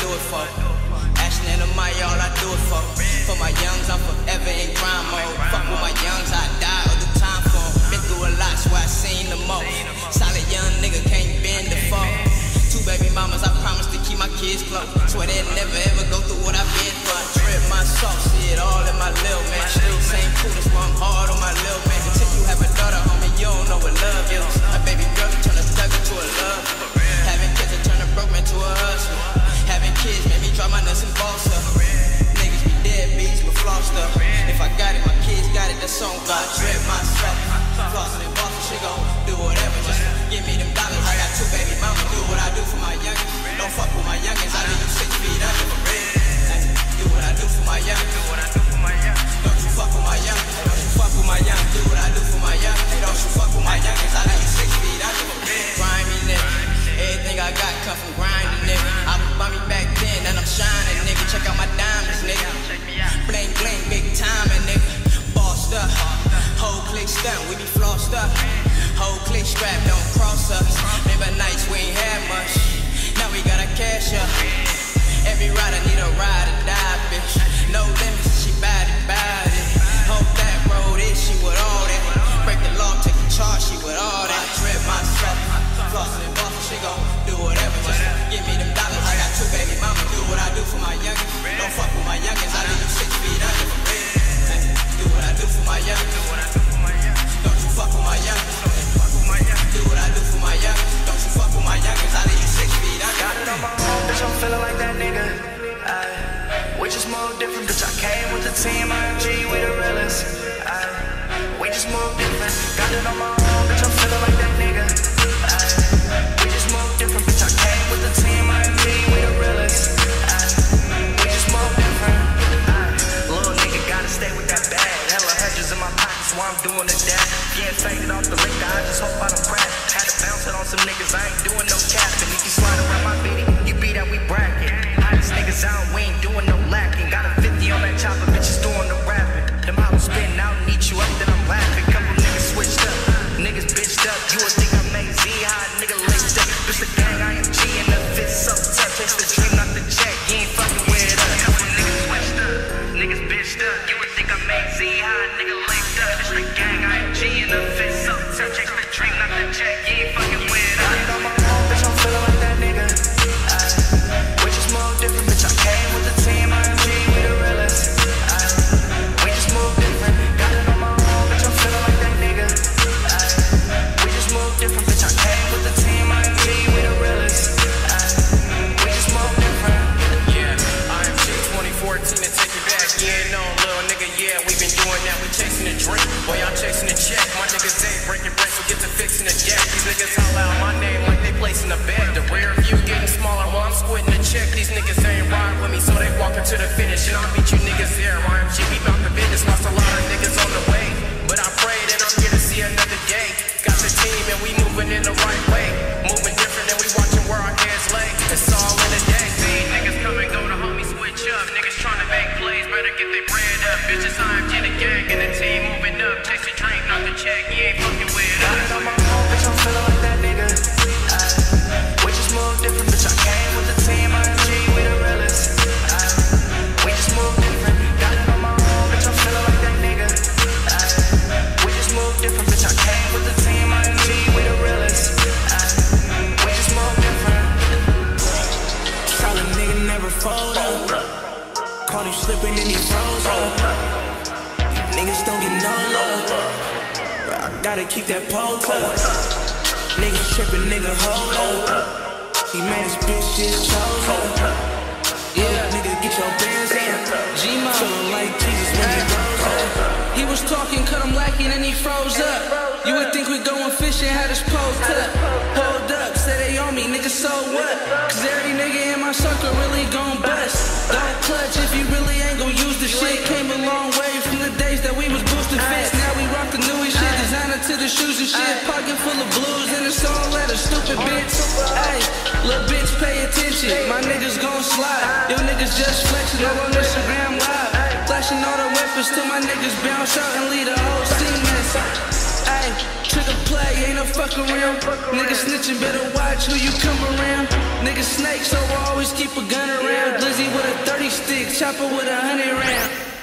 do it for. Ashton and Amaya, all I do it for. For my youngs, I'm forever in grind mode. Fuck with my youngs, I die all the time for. Been through a lot, so I seen the most. Got it, that's on God. Trip my strap, flossing and bossing, she gon' do whatever. Just give me them We just move different, bitch. I came with the team, IMG, we the realest. Aye. We just move different. Got it on my own, bitch, I'm feeling like that nigga. We just move different, bitch. I came with the team, IMG, we the realest. Aye. We just move different. Aye. Little nigga gotta stay with that bag. Hella hundreds in my pockets while I'm doing the dash. Getting faded off the liquor, I just hope I don't crack. Had to bounce it on some niggas, I ain't doing no capping. If you slide around my bitty, you be that we bracket. Hottest niggas out, we ain't doing no niggas out my name like they placing a bet. The rear view getting smaller while I'm squinting the check. These niggas ain't ride with me, so they walking to the finish. And I'll meet you niggas there. IMG, we bout the business. Lost a lot of niggas on the way. But I prayed and I'm here to see another day. Got the team and we moving in the right way. Moving different and we watching where our heads lay. It's all in the day. See, niggas come and go, the homies switch up. Niggas trying to make plays, better get their bread up. Bitches, IMG Caught him slipping and he froze up. Niggas don't get no love. But I gotta keep that pole up. Niggas tripping, nigga, hold up. He made his bitch just chose up. Yeah, nigga, get your bands in. G-Mo feeling like Jesus when he rose up. He was talking, cut him lacking, and he froze up. You would think we going fishing, had his pole up. Hold up, say they on me, nigga, so what? Cause circle really gon' bust. Don't clutch if you really ain't gon' use the shit. Came a long way from the days that we was boosting fits. Now we rock the newest shit, designer to the shoes and shit. Pocket full of blues and it's all letter, stupid bitch. Hey, little bitch, pay attention. My niggas gon' slide. Yo niggas just flexing all on Instagram live. Flashing all the weapons till my niggas bounce out and lead the whole scene mess. Trigger play, ain't no fuck around. Niggas snitching, better watch who you come around. Niggas snakes, so all always keep a gun around. Glizzy with a 30 stick, chopper with a hundred round.